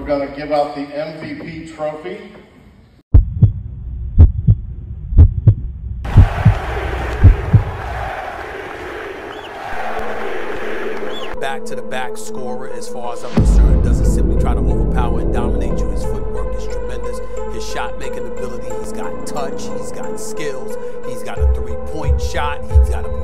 we're going to give out the MVP trophy. back to the back scorer as far as I'm concerned. Doesn't simply try to overpower and dominate you. His footwork is tremendous. His shot making ability, he's got touch, he's got skills, he's got a three point shot, he's got a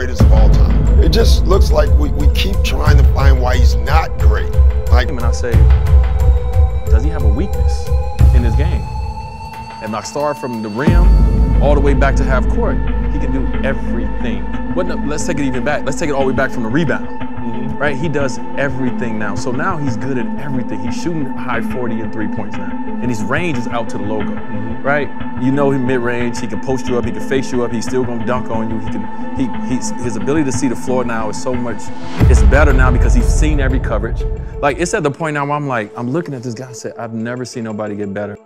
greatest of all time. It just looks like we, we keep trying to find why he's not great. Like, And I say, does he have a weakness in his game? And I start from the rim all the way back to half court. He can do everything. What, let's take it even back. Let's take it all the way back from the rebound. Right? He does everything now. So now he's good at everything. He's shooting high 40 and three points now. And his range is out to the logo. Mm-hmm. Right? You know him mid range. He can post you up. He can face you up. He's still gonna dunk on you. He can. He he's, his ability to see the floor now is so much. It's better now because he's seen every coverage. Like it's at the point now where I'm like, I'm looking at this guy. I said, I've never seen nobody get better.